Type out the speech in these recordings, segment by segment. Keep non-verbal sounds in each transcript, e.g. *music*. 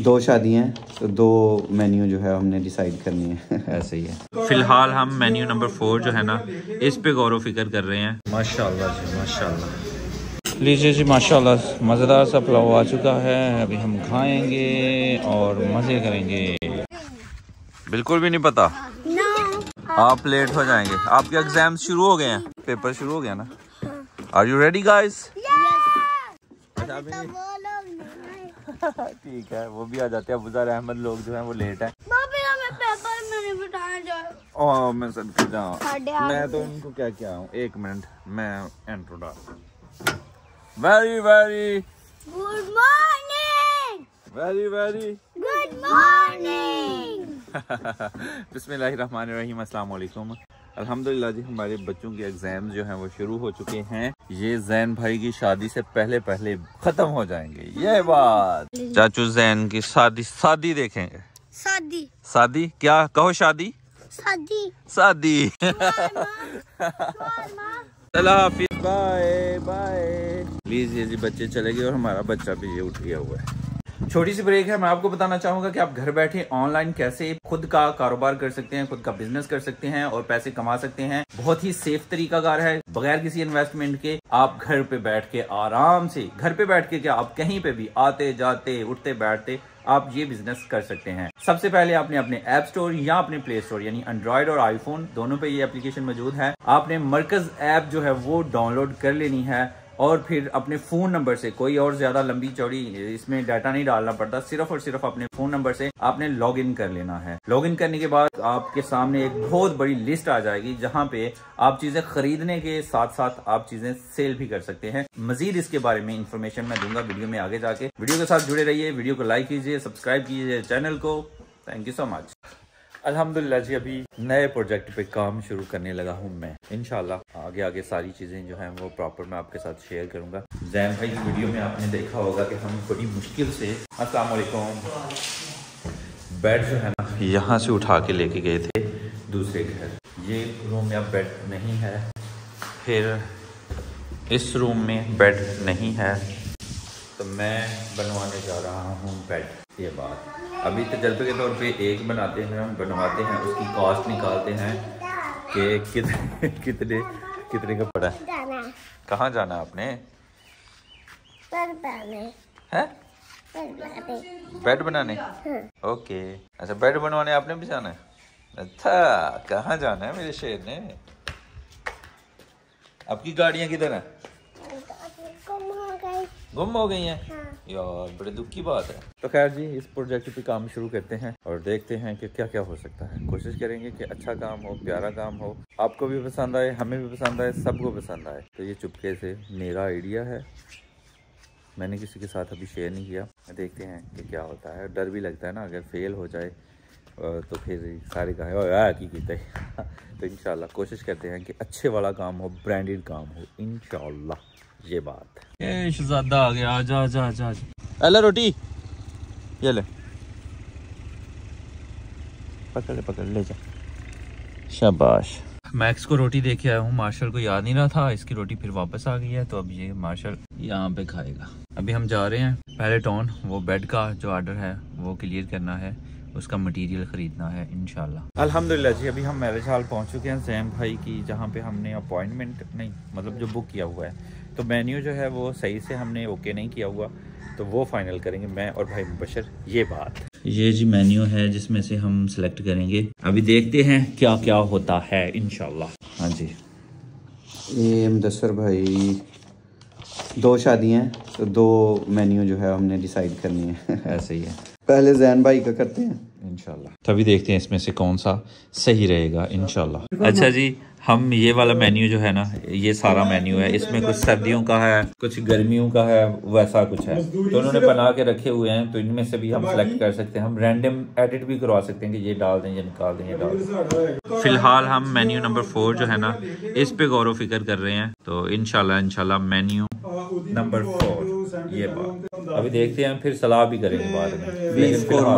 दो शादियाँ हैं तो दो मेन्यू जो है हमने डिसाइड करनी है। *laughs* ऐसे ही है। फ़िलहाल हम मेन्यू नंबर फोर जो है ना इस पे गौर फ़िक्र कर रहे हैं। माशाल्लाह जी माशाल्लाह। लीजिए जी माशाल्लाह मज़ेदार सा पुलाव आ चुका है। अभी हम खाएँगे और मज़े करेंगे। बिल्कुल भी नहीं पता। आप लेट हो जाएँगे। आपके एग्ज़ाम शुरू हो गए हैं। पेपर शुरू हो गया ना? आर यू रेडी गाइस ठीक है वो भी आ जाते हैं। अबूजर अहमद लोग जो हैं वो लेट है। ओह मैं के जाऊँ। मैं तो इनको क्या क्या हूँ? एक मिनट मैं एंट्रो डाल। Very very good morning very very good morning बिस्मिल्लाहिर्रहमानिर्रहीम अस्सलाम वालेकुम अल्हम्दुलिल्लाह जी हमारे बच्चों के एग्ज़ाम जो हैं वो शुरू हो चुके हैं। ये जैन भाई की शादी से पहले पहले खत्म हो जाएँगे। ये बात। चाचू जैन की शादी शादी देखेंगे। शादी। शादी? क्या? कहो शादी। शादी। शादी। Bye bye. प्लीज़ ये जी बच्चे चले गए और हमारा बच्चा भी ये उठ गया हुआ है। छोटी सी ब्रेक है, मैं आपको बताना चाहूँगा कि आप घर बैठे ऑनलाइन कैसे खुद का कारोबार कर सकते हैं, खुद का बिज़नेस कर सकते हैं और पैसे कमा सकते हैं। बहुत ही सेफ़ तरीका कार है। बगैर किसी इन्वेस्टमेंट के आप घर पे बैठ के आराम से, घर पे बैठ के क्या आप कहीं पे भी आते, जाते, उठते, बैठते आप ये बिज़नेस कर सकते हैं। सबसे पहले आपने अपने ऐप स्टोर या अपने प्ले स्टोर यानी एंड्रॉइड और आईफोन दोनों पे ये एप्लीकेशन मौजूद है। आपने मरकज ऐप जो है वो डाउनलोड कर लेनी है। और फिर अपने फ़ोन नंबर से, कोई और ज़्यादा लंबी चौड़ी, इसमें डाटा नहीं डालना पड़ता, सिर्फ़ और सिर्फ़ अपने फ़ोन नंबर से आपने लॉग इन कर लेना है। लॉग इन करने के बाद आपके सामने एक बहुत बड़ी लिस्ट आ जाएगी, जहाँ पे आप चीज़ें खरीदने के साथ साथ आप चीज़ें सेल भी कर सकते हैं। मजीद इसके बारे में इंफॉर्मेशन मैं दूँगा वीडियो में आगे जाके। वीडियो के साथ जुड़े रहिए, वीडियो को लाइक कीजिए सब्सक्राइब कीजिए चैनल को। थैंक यू सो मच अल्हम्दुलिल्लाह जी, अभी नए प्रोजेक्ट पे काम शुरू करने लगा हूँ मैं इनशाला आगे आगे सारी चीज़ें जो हैं वो प्रॉपर मैं आपके साथ शेयर करूँगा। जैन भाई वीडियो में आपने देखा होगा कि हम बड़ी मुश्किल से अस्सलाम वालेकुम बेड जो है ना, यहाँ से उठा के लेके गए थे दूसरे घर। ये रूम में अब बेड नहीं है, फिर इस रूम में बेड नहीं है तो मैं बनवाने जा रहा हूँ बेड ये बात। अभी तजर्बे के तौर पे एक बनाते हैं हम बनवाते हैं उसकी कॉस्ट निकालते हैं कि कितने कितने कितने का पड़ा। है। कहाँ जाना आपने? है? बेड बनाने? ओके। अच्छा बेड बनवाने आपने भी जाना है? अच्छा कहाँ जाना है मेरे शेर ने? आपकी गाड़ियाँ किधर हैं? गुम हो गई हैं। हाँ। यार बड़े दुख की बात है। तो खैर जी इस प्रोजेक्ट पे काम शुरू करते हैं और देखते हैं कि क्या क्या हो सकता है। कोशिश करेंगे कि अच्छा काम हो प्यारा काम हो। आपको भी पसंद आए हमें भी पसंद आए सबको पसंद आए। तो ये चुपके से मेरा आइडिया है। मैंने किसी के साथ अभी शेयर नहीं किया। देखते हैं कि क्या होता है। डर भी लगता है ना अगर फेल हो जाए तो फिर सारे कहे की कहते *laughs* तो इन कोशिश करते हैं कि अच्छे वाला काम हो ब्रांडेड काम हो इन ये बात। ये शहजादा आ गया आजा आजा आजा आजा अल्लाह रोटी। ये ले। पकड़ ले पकड़ ले जा। शाबाश। मैक्स को रोटी देखे आया हूँ मार्शल को याद नहीं रहा था इसकी रोटी फिर वापस आ गई है तो अब ये मार्शल यहाँ पे खाएगा। अभी हम जा रहे हैं पहले टोन वो बेड का जो ऑर्डर है वो क्लियर करना है। उसका मटेरियल ख़रीदना है इनशाला अल्हम्दुलिल्लाह जी अभी हम मैरिज हॉल पहुँच चुके हैं जैम भाई की जहाँ पे हमने अपॉइंटमेंट नहीं मतलब जो बुक किया हुआ है। तो मेन्यू जो है वो सही से हमने ओके नहीं किया हुआ तो वो फाइनल करेंगे मैं और भाई मुबशर ये बात। ये जी मेन्यू है जिसमें से हम सिलेक्ट करेंगे। अभी देखते हैं क्या क्या होता है इनशाला हाँ जी। ये मुदसर भाई दो शादियाँ हैं तो दो मेन्यू जो है हमने डिसाइड करनी है। *laughs* ऐसे ही है। पहले जैन भाई का करते हैं। इनशाला तभी देखते हैं इसमें से कौन सा सही रहेगा इनशाला अच्छा जी हम ये वाला मेन्यू जो है ना ये सारा मेन्यू है। इसमें कुछ सर्दियों का है कुछ गर्मियों का है वैसा कुछ है। तो उन्होंने बना के रखे हुए हैं तो इनमें से भी हम सेलेक्ट कर सकते हैं। हम रैंडम एडिट भी करवा सकते हैं कि ये डाल दें ये निकाल दें ये डाल दें। फ़िलहाल हम मेन्यू नंबर फोर जो है ना इस पे गौर फ़िक्र कर रहे हैं। तो इनशाला इनशाला मेन्यू नंबर फोर ये बात। अभी देखते हैं फिर सलाह भी करेंगे बाद में।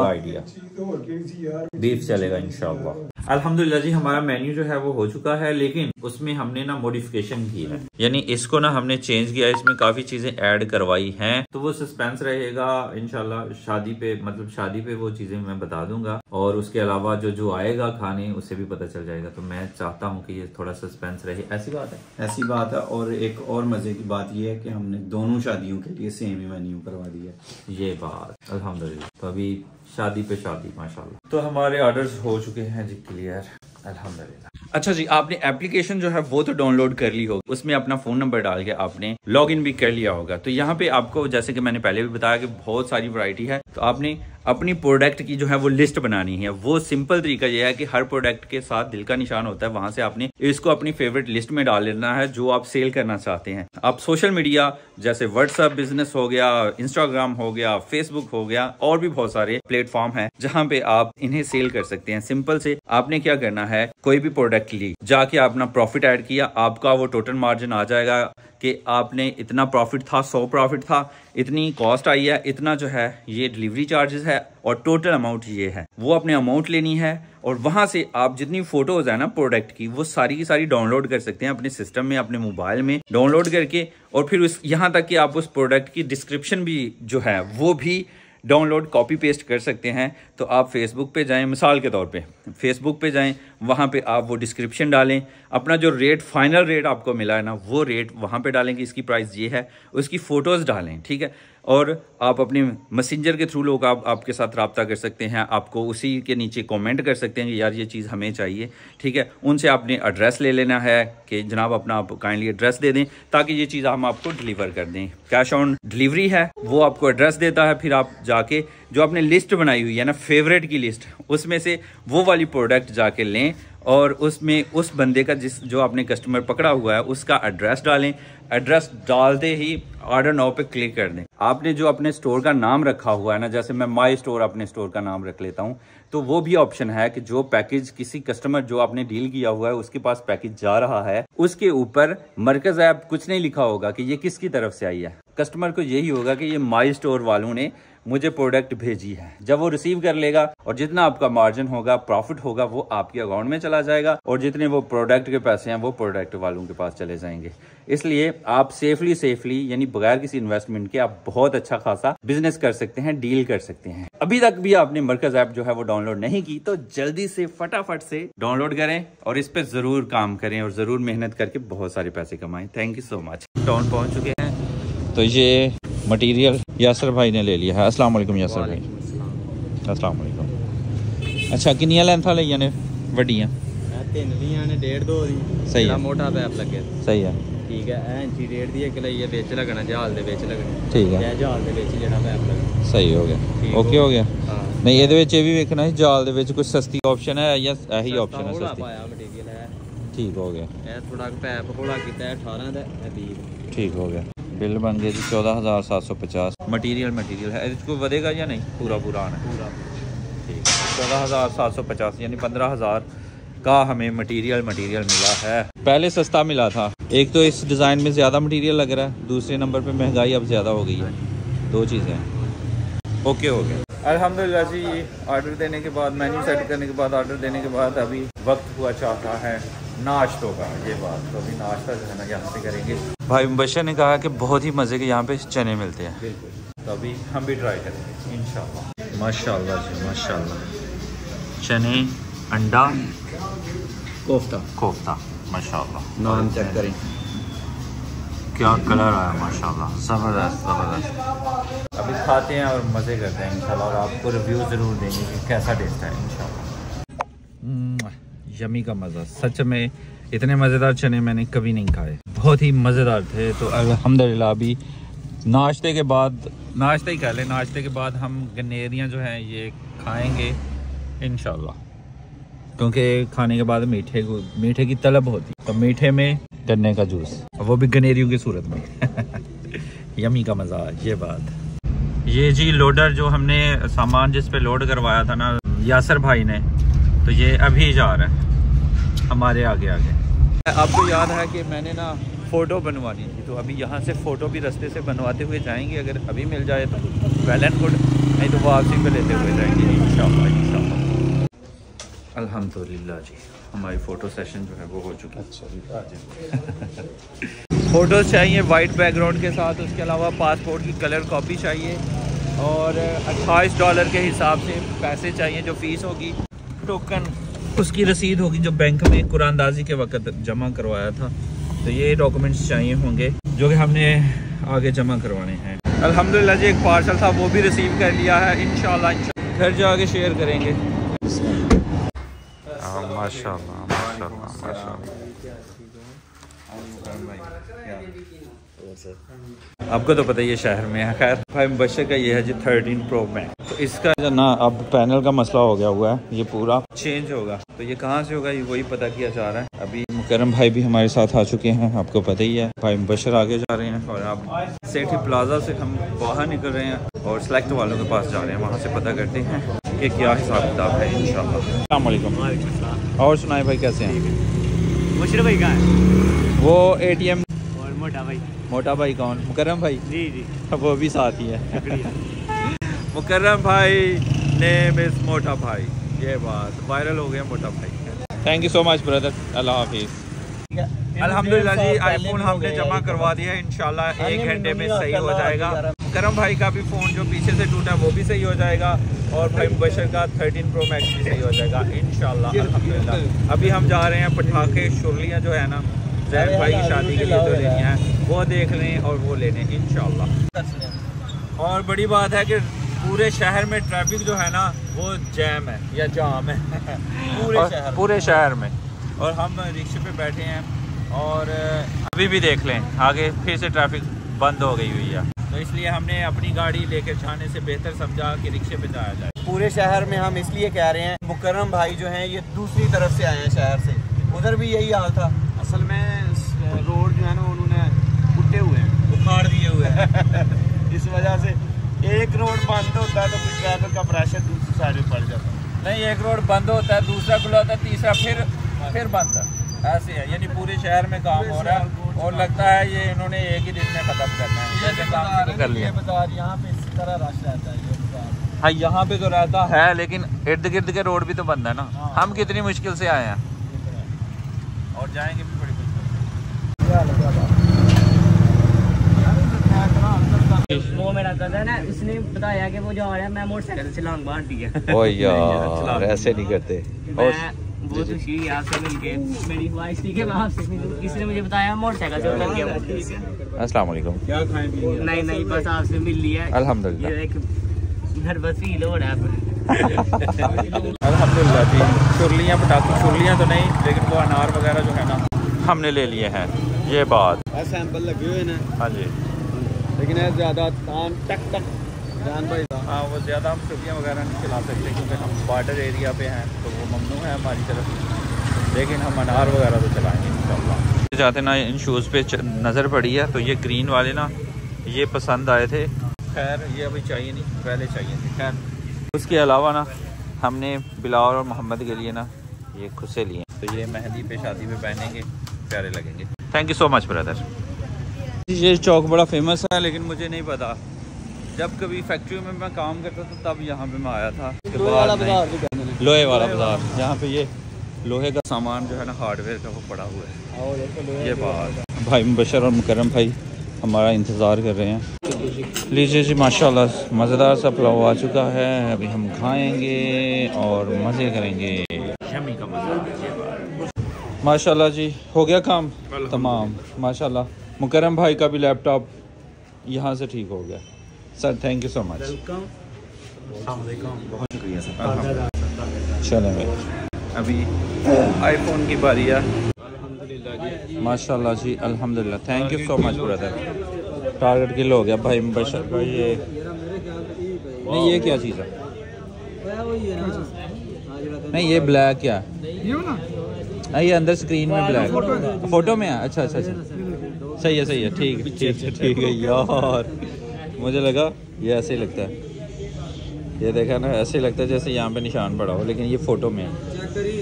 आइडिया बीफ चलेगा इंशाल्लाह। अल्हम्दुलिल्लाह जी हमारा मेन्यू जो है वो हो चुका है लेकिन उसमें हमने ना मॉडिफिकेशन की है। यानी इसको ना हमने चेंज किया इसमें काफ़ी चीज़ें ऐड करवाई हैं। तो वो सस्पेंस रहेगा इनशाला शादी पे मतलब शादी पे वो चीज़ें मैं बता दूँगा। और उसके अलावा जो जो आएगा खाने उसे भी पता चल जाएगा। तो मैं चाहता हूँ कि ये थोड़ा सस्पेंस रहे। ऐसी बात है? ऐसी बात है और एक और मज़े की बात ये है कि हमने दोनों शादियों के लिए सेम ही मेन्यू करवा दिया। है ये बात अल्हम्दुलिल्लाह। तो अभी शादी पे शादी माशाल्लाह। तो हमारे ऑर्डर्स हो चुके हैं जी क्लियर अल्हम्दुलिल्लाह। अच्छा जी आपने एप्लीकेशन जो है वो तो डाउनलोड कर ली होगी। उसमें अपना फ़ोन नंबर डाल के आपने लॉग इन भी कर लिया होगा। तो यहाँ पे आपको जैसे कि मैंने पहले भी बताया कि बहुत सारी वैरायटी है तो आपने अपनी प्रोडक्ट की जो है वो लिस्ट बनानी है। वो सिंपल तरीका यह है कि हर प्रोडक्ट के साथ दिल का निशान होता है, वहाँ से आपने इसको अपनी फेवरेट लिस्ट में डाल लेना है, जो आप सेल करना चाहते हैं। आप सोशल मीडिया जैसे व्हाट्सएप बिज़नेस हो गया इंस्टाग्राम हो गया फेसबुक हो गया, और भी बहुत सारे प्लेटफॉर्म है, जहाँ पे आप इन्हें सेल कर सकते हैं। सिंपल से आपने क्या करना है, कोई भी प्रोडक्ट ली, जाके अपना प्रॉफिट एड किया, आपका वो टोटल मार्जिन आ जाएगा। कि आपने इतना प्रॉफिट था, सौ प्रॉफिट था, इतनी कॉस्ट आई है, इतना जो है, ये डिलीवरी चार्जेस है और टोटल अमाउंट ये है। वो अपने अमाउंट लेनी है और वहाँ से आप जितनी फ़ोटोज़ है ना प्रोडक्ट की, वो सारी की सारी डाउनलोड कर सकते हैं अपने सिस्टम में, अपने मोबाइल में डाउनलोड करके और फिर उस, यहाँ तक कि आप उस प्रोडक्ट की डिस्क्रिप्शन भी जो है, वो भी डाउनलोड कॉपी पेस्ट कर सकते हैं। तो आप फेसबुक पे जाएँ, मिसाल के तौर पे फेसबुक पे जाएँ वहाँ पे आप वो डिस्क्रिप्शन डालें। अपना जो रेट फाइनल रेट आपको मिला है ना, वो रेट वहाँ पे डालें कि इसकी प्राइस ये है, उसकी फ़ोटोज़ डालें, ठीक है? और आप अपने मैसेंजर के थ्रू लोग आप, आपके साथ रबता कर सकते हैं, आपको उसी के नीचे कमेंट कर सकते हैं कि यार ये चीज़ हमें चाहिए, ठीक है? उनसे आपने एड्रेस ले लेना है कि जनाब अपना आप काइंडली एड्रेस दे दें, ताकि ये चीज़ हम आपको डिलीवर कर दें। कैश ऑन डिलीवरी है, वो आपको एड्रेस देता है, फिर आप जाके जो आपने लिस्ट बनाई हुई है ना फेवरेट की लिस्ट, उसमें से वो वाली प्रोडक्ट जाके लें और उसमें उस बंदे का जिस, जो आपने कस्टमर पकड़ा हुआ है, उसका एड्रेस डालें। एड्रेस डालते ही ऑर्डर नाउ पे क्लिक कर दें। आपने जो अपने स्टोर का नाम रखा हुआ है ना, जैसे मैं माई स्टोर अपने स्टोर का नाम रख लेता हूँ तो वो भी ऑप्शन है कि जो पैकेज किसी कस्टमर जो आपने डील किया हुआ है, उसके पास पैकेज जा रहा है, उसके ऊपर मरकज ऐप कुछ नहीं लिखा होगा कि ये किसकी तरफ़ से आई है। कस्टमर को यही होगा कि ये माई स्टोर वालों ने मुझे प्रोडक्ट भेजी है। जब वो रिसीव कर लेगा और जितना आपका मार्जिन होगा प्रॉफिट होगा, वो आपके अकाउंट में चला जाएगा और जितने वो प्रोडक्ट के पैसे हैं, वो प्रोडक्ट वालों के पास चले जाएँगे। इसलिए आप सेफली सेफली यानी बगैर किसी इन्वेस्टमेंट के आप बहुत अच्छा खासा बिज़नेस कर सकते हैं डील कर सकते हैं। अभी तक भी आपने मरकज ऐप जो है वो डाउनलोड नहीं की तो जल्दी से, फटाफट से डाउनलोड करें और इस पर ज़रूर काम करें और ज़रूर मेहनत करके बहुत सारे पैसे कमाएँ। Thank you so much town पहुँच चुके हैं। तो ये मटेरियल यासर भाई ने ले लिया है अस्सलाम वालेकुम यासर भाई अस्सलाम वालेकुम अच्छा किनिया लेंथा लेइया ने ਵੱਡੀਆਂ ਤਿੰਨ ਦੀਆਂ ਨੇ 1.5 ਦੋ ਦੀ ਸਹੀ ਹੈ ਮੋਟਾ ਪੈਪ ਲੱਗਿਆ ਸਹੀ ਹੈ ਠੀਕ ਹੈ ਐ ਇੰਚੀ ਡੇਢ ਦੀ ਇੱਕ ਲਈ ਵਿੱਚ ਲੱਗਣਾ ਜਹਾਲ ਦੇ ਵਿੱਚ ਲੱਗਣਾ ਠੀਕ ਹੈ ਜਹਾਲ ਦੇ ਵਿੱਚ ਜਿਹੜਾ ਪੈਪ ਲੱਗਣਾ ਸਹੀ ਹੋ ਗਿਆ ਓਕੇ ਹੋ ਗਿਆ ਨਹੀਂ ਇਹਦੇ ਵਿੱਚ ਇਹ ਵੀ ਵੇਖਣਾ ਹੈ ਜਹਾਲ ਦੇ ਵਿੱਚ ਕੋਈ ਸਸਤੀ ਆਪਸ਼ਨ ਹੈ ਜਾਂ ਇਹੀ ਆਪਸ਼ਨ ਹੈ ਸਸਤੀ ਪਾਇਆ ਮਟੀਰੀਅਲ ਹੈ ਠੀਕ ਹੋ ਗਿਆ ਇਹ ਥੋੜਾ ਪੈਪ ਹੋਲਾ ਕੀਤਾ 18 ਦਾ 20 ਠੀਕ ਹੋ ਗਿਆ बिल बन गया जी चौदह हज़ार सात सौ पचास मटीरियल मटीरियल है इसको बढ़ेगा या नहीं पूरा पूरा आना पूरा ठीक चौदह हज़ार सात सौ पचास यानी पंद्रह हज़ार का हमें मटेरियल मटेरियल मिला है पहले सस्ता मिला था एक तो इस डिज़ाइन में ज़्यादा मटेरियल लग रहा है दूसरे नंबर पे महँगाई अब ज़्यादा हो गई है दो चीज़ें ओके हो गया अलहमदिल्ला जी ये ऑर्डर देने के बाद मेन्यू सेट करने के बाद ऑर्डर देने के बाद अभी वक्त हुआ चाहता है नाश्तों का ये बात तो अभी नाश्ता जो है ना यहाँ से करेंगे। भाई मुबशर ने कहा कि बहुत ही मज़े के यहाँ पे चने मिलते हैं। बिल्कुल तो अभी हम भी ट्राई करेंगे इन माशा जी माशा चने अंडा कोफ्ता। कोफ्ता माशा नॉन चेक करें। क्या कलर आया माशाल्लाह। ज़बरदस्त ज़बरदस्त। अभी खाते हैं और मज़े करते हैं इंशाल्लाह। और आपको रिव्यू ज़रूर देंगे कि कैसा टेस्ट है इंशाल्लाह। हम्म। यमी का मज़ा। सच में, इतने मज़ेदार चने मैंने कभी नहीं खाए। बहुत ही मज़ेदार थे तो अल्हम्दुलिल्लाह अभी नाश्ते के बाद, नाश्ते ही कह लें। नाश्ते के बाद हम गन्नेरियाँ जो हैं, ये खाएँगे इन क्योंकि खाने के बाद मीठे को, मीठे की तलब होती तो मीठे में गन्ने का जूस। वो भी गनेरियों की सूरत में। *laughs* यमी का मज़ा, ये बात। ये जी लोडर जो हमने सामान जिस पे लोड करवाया था ना, यासर भाई ने तो ये अभी जा रहा है। हमारे आगे आगे। आपको याद है कि मैंने ना फ़ोटो बनवानी थी तो अभी यहाँ से फ़ोटो भी रास्ते से बनवाते हुए जाएँगे अगर अभी मिल जाए तो वेल एंड गुड नहीं तो वापसी पे लेते हुए जाएँगे इंशाल्लाह इंशाल्लाह। अल्हम्दुलिल्लाह जी हमारी फ़ोटो सेशन जो है वो हो चुकी है। फ़ोटोज़ *laughs* चाहिए वाइट बैकग्राउंड के साथ उसके अलावा पासपोर्ट की कलर कॉपी चाहिए और अट्ठाईस डॉलर के हिसाब से पैसे चाहिए जो फ़ीस होगी। टोकन उसकी रसीद होगी जो बैंक में कुरानदाजी के वक्त जमा करवाया था। तो ये डॉक्यूमेंट्स चाहिए होंगे जो कि हमने आगे जमा करवाने हैं। अल्हम्दुलिल्लाह जी एक पार्सल था वो भी रिसीव कर लिया है इंशाल्लाह इंशाल्लाह। घर जाके शेयर करेंगे। माशाल्लाह माशाल्लाह माशाल्लाह। आपको तो पता ही है शहर में खैर। भाई मुबशर का ये है जी थर्टीन प्रो मैक्स तो इसका जो ना अब पैनल का मसला हो गया हुआ है ये पूरा चेंज होगा। तो ये कहाँ से होगा ये वही पता किया जा रहा है। अभी मुकरम भाई भी हमारे साथ आ चुके हैं आपको पता ही है। भाई मुबशर आगे जा रहे हैं और आप सेठी प्लाजा से हम बाहर निकल रहे हैं और सेलेक्ट वालों के पास जा रहे हैं। वहाँ से पता करते हैं कि क्या हिसाब किताब है इन और सुनाए भाई कैसे हैं? मुशर भाई कहाँ है? वो एटीएम और मोटा भाई। मोटा भाई कौन? मुकरम भाई? जी जी। वो भी साथ ही है। *laughs* मुकर्रम भाई नेम इज़ मोटा भाई। ये बात वायरल हो गया मोटा भाई। Thank you so much brother अल्लाह हाफिज अल्हम्दुलिल्लाह जी आईफोन हमने जमा करवा दिया है। इंशाल्लाह एक घंटे में सही हो जाएगा। करम भाई का भी फ़ोन जो पीछे से टूटा है वो भी सही हो जाएगा। और भाई मुबशर का 13 प्रो मैक्स भी सही हो जाएगा। इंशाल्लाह अल्हम्दुलिल्लाह अभी हम जा रहे हैं पटाखे शुरलियाँ जो है ना जैन भाई की शादी के लिए जो लेनी है। वो देख लें और वो लेने इंशाल्लाह। और बड़ी बात है कि पूरे शहर में ट्रैफ़िक जो है ना वो जैम है या जाम है। *laughs* पूरे शहर पूरे शहर में। और हम रिक्शे पे बैठे हैं और अभी भी देख लें आगे फिर से ट्रैफ़िक बंद हो गई हुई है। तो इसलिए हमने अपनी गाड़ी लेकर जाने से बेहतर समझा कि रिक्शे पे जाया जाए। पूरे शहर में हम इसलिए कह रहे हैं मुकर्रम भाई जो हैं ये दूसरी तरफ़ से आए हैं शहर से। उधर भी यही हाल था। असल में रोड जो है ना उन्होंने पुट्टे हुए हैं। उखाड़ दिए हुए हैं। *laughs* इस वजह से एक रोड बंद होता है तो फिर ट्रैफ़िक का प्रेशर दूसरी साइड में पड़ जाता। है नहीं एक रोड बंद होता है दूसरा खुला होता है तीसरा फिर फिर बंद। है ऐसे है यानी पूरे शहर में काम हो रहा है और लगता है ये इन्होंने एक ही दिन में खत्म करना है। जैसे काम कर लिया बाज़ार यहाँ पे इस तरह रश रहता है ये हाँ। यहाँ पे तो रहता है लेकिन इर्द गिर्द के रोड भी तो बंद है ना। हम कितनी मुश्किल से आए हैं। और जाएँगे भी बड़ी वो मेरा कज़न है उसने बताया कि वो जा रहा है मैं मोटरसाइकिल से लॉन्ग बांट दिया। ओ यार ऐसे नहीं करते। मैं बहुत खुशी हुई आपसे मिलके मेरी ख्वाहिश थी कि मैं आपसे मिलूं। किसी ने मुझे बताया मोटरसाइकिल से उतर गया अस्सलाम वालेकुम क्या खाएँ पिए नहीं नहीं बस आपसे मिल लिया। अल्हम्दुलिल्लाह। ये एक नर्वस फील हो रहा है *laughs* अल्हम्दुलिल्लाह जी। शुरलियाँ पटाखी शुरलियाँ तो नहीं वो अनार वगैरह जो है ना हमने ले लिए हैं। ये बात। सैंपल लगे हुए हैं हाँ जी। लेकिन ज़्यादा टक टक जान भाई हाँ वो ज़्यादा हम शुरलियाँ वगैरह नहीं चला सकते क्योंकि हम बॉर्डर एरिया पे हैं तो वो ममनू है हमारी तरफ़। लेकिन हम अनार वगैरह तो चलाएँगे इंशाल्लाह। जाते ना इन शूज़ पे नज़र पड़ी है तो ये ग्रीन वाले ना ये पसंद आए थे। खैर ये अभी चाहिए नहीं पहले चाहिए थे। खैर उसके अलावा ना हमने बिलाल और मोहम्मद के लिए ना ये खुद से लिए। तो ये मेहंदी पे शादी पे पहनेंगे प्यारे लगेंगे। Thank you so much brother ये चौक बड़ा फ़ेमस है लेकिन मुझे नहीं पता। जब कभी फैक्ट्री में मैं काम करता था तब यहाँ पे मैं आया था। लोहे वाला बाज़ार यहाँ पे ये लोहे का सामान जो है ना हार्डवेयर का वो पड़ा हुआ है। ये बात भाई मुबशर और मुकरम भाई हमारा इंतज़ार कर रहे हैं। लीजिए जी माशाल्लाह मज़ेदार सा पुलाव आ चुका है। अभी हम खाएँगे और मज़े करेंगे। शमी माशाल्लाह जी हो गया काम? तमाम माशाल्लाह। मुकरम भाई का भी लैपटॉप यहाँ से ठीक हो गया। Sir thank you so much बहुत शुक्रिया सर। चलें भाई। अभी आईफोन की बारी है। माशाल्लाह जी, अल्हम्दुलिल्लाह। Thank you so much brother target kill हो गया भाई भाई, ये नहीं, ये क्या चीज़ है? नहीं, ये ब्लैक क्या? नहीं, ये अंदर स्क्रीन में ब्लैक फ़ोटो में है? अच्छा अच्छा अच्छा। सही है सही है। ठीक है ठीक है ठीक है, यार। मुझे लगा ये ऐसे ही लगता है। ये देखा ना, ऐसे ही लगता है जैसे यहाँ पे निशान पड़ा हो, लेकिन ये फ़ोटो में है।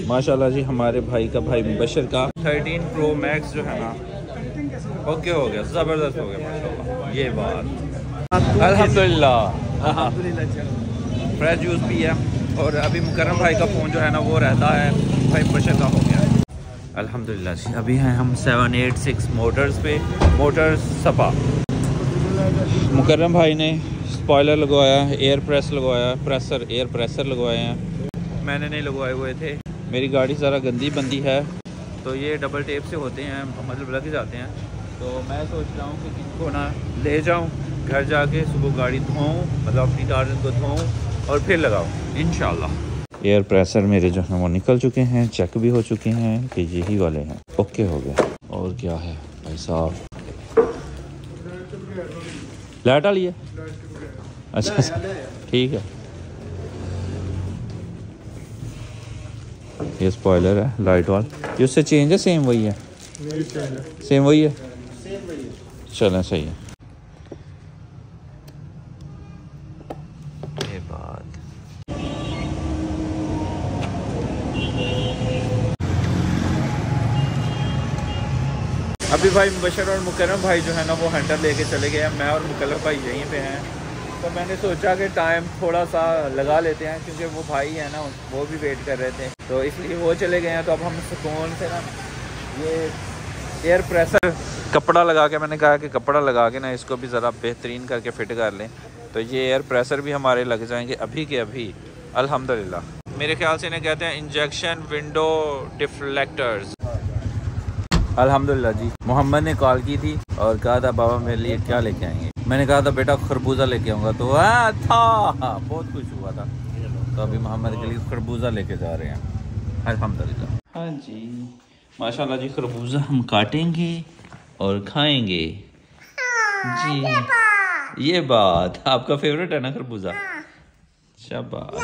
माशाल्लाह जी हमारे भाई का भाई मुबशर का। 13 प्रो मैक्स जो है ना ओके हो गया ज़बरदस्त हो गया माशाल्लाह। ये बात। अल्हम्दुलिल्लाह। फ्रेश जूस भी है और अभी मुकरम भाई का फ़ोन जो है ना वो रहता है भाई बशर का हो गया। अल्हम्दुलिल्लाह जी अभी हैं हम सेवन एट सिक्स मोटर्स पे मोटर्स सपा। मुकरम भाई ने स्पॉयलर लगवाया एयर प्रेस लगवाया प्रेसर एयर प्रेसर लगवाए हैं। मैंने नहीं लगवाए हुए थे। मेरी गाड़ी ज़रा गंदी बंदी है। तो ये डबल टेप से होते हैं मतलब लग जाते हैं। तो मैं सोच रहा हूँ कि इनको ना ले जाऊँ घर जाके सुबह गाड़ी धोऊँ मतलब अपनी टार्जन को धोऊँ और फिर लगाऊँ इन एयर प्रेशर मेरे जो हैं वो निकल चुके हैं चेक भी हो चुके हैं कि यही वाले हैं। ओके हो गया। और क्या है भाई साहब? लाइट वाली है? अच्छा ठीक है। ये स्पॉइलर है लाइट वाला ये उससे चेंज है सेम वही है? सेम वही है? चलें सही है। अभी भाई मुबशर और मुकरम भाई जो है ना वो हंटर लेके चले गए हैं। मैं और मुकरम भाई यहीं पे हैं। तो मैंने सोचा कि टाइम थोड़ा सा लगा लेते हैं, क्योंकि वो भाई है ना, वो भी वेट कर रहे थे। तो इसलिए वो चले गए हैं। तो अब हम सुकून से ना, ये एयर प्रेशर कपड़ा लगा के, मैंने कहा कि कपड़ा लगा के ना, इसको भी ज़रा बेहतरीन करके फिट कर लें। तो ये एयर प्रेशर भी हमारे लग जाएँगे अभी के अभी। अल्हम्दुलिल्लाह। मेरे ख्याल से इन्हें कहते हैं इंजेक्शन विंडो डिफ्लेक्टर्स अल्हम्दुलिल्लाह जी। मोहम्मद ने कॉल की थी और कहा था, बाबा मेरे लिए क्या लेके आएँगे? मैंने कहा था बेटा खरबूजा लेके आऊँगा। तो आ, था। बहुत खुश हुआ था। तो अभी मोहम्मद के लिए खरबूजा लेके जा रहे हैं। अल्हम्दुलिल्लाह। हाँ जी। माशाल्लाह जी खरबूजा हम काटेंगे और खाएँगे। जी। ये बात। आपका फेवरेट है ना खरबूजा? शाबाश।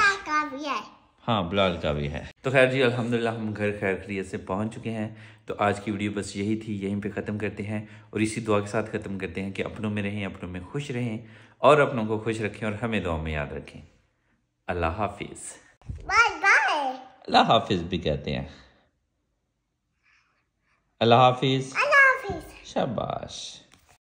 हाँ बिलाल का भी है। तो खैर जी अल्हम्दुलिल्लाह हम घर खैर खरीत से पहुँच चुके हैं। तो आज की वीडियो बस यही थी यहीं पे ख़त्म करते हैं और इसी दुआ के साथ ख़त्म करते हैं कि अपनों में रहें अपनों में खुश रहें और अपनों को खुश रखें और हमें दुआ में याद रखें। अल्लाह हाफिज़। बाय बाय अल्लाह हाफिज़ भी कहते हैं। अल्लाह हाफिज़। अल्लाह हाफिज। शाबाश।